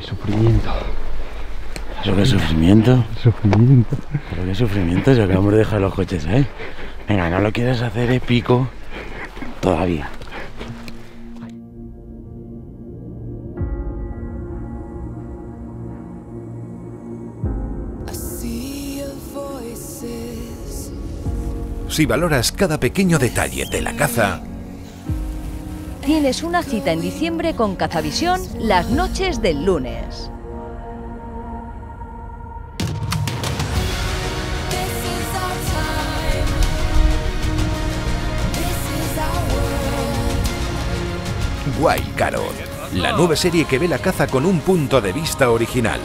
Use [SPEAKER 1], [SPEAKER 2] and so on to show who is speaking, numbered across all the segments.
[SPEAKER 1] Qué sufrimiento.
[SPEAKER 2] ¿Eso qué sufrimiento?
[SPEAKER 1] Sufrimiento.
[SPEAKER 2] ¿Pero qué sufrimiento? Si acabamos de dejar los coches, ¿eh? Venga, no lo quieres hacer épico todavía.
[SPEAKER 3] Si valoras cada pequeño detalle de la caza,
[SPEAKER 4] Tienes una cita en diciembre con Cazavisión las noches del lunes.
[SPEAKER 3] Wild Carrot, la nueva serie que ve la caza con un punto de vista original.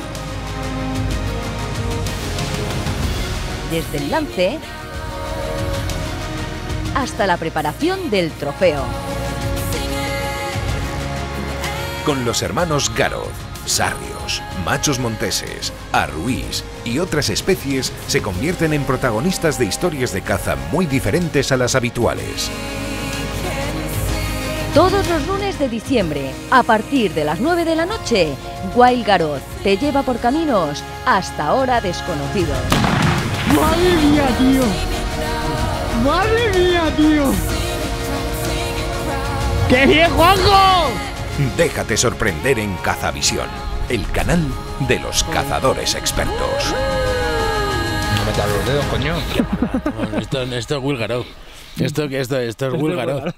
[SPEAKER 4] Desde el lance hasta la preparación del trofeo.
[SPEAKER 3] Con los hermanos Garot, sarrios, machos monteses, arruís y otras especies se convierten en protagonistas de historias de caza muy diferentes a las habituales.
[SPEAKER 4] Todos los lunes de diciembre, a partir de las 9 de la noche, Wild Garot te lleva por caminos hasta ahora desconocidos.
[SPEAKER 1] ¡Madre mía, tío! ¡Madre mía, tío! ¡Qué bien, Juanjo!
[SPEAKER 3] Déjate sorprender en Cazavisión, el canal de los cazadores expertos.
[SPEAKER 5] No metas los dedos, coño.
[SPEAKER 2] Bueno, esto, esto es Will Garou. Esto, esto, esto es Will Garou.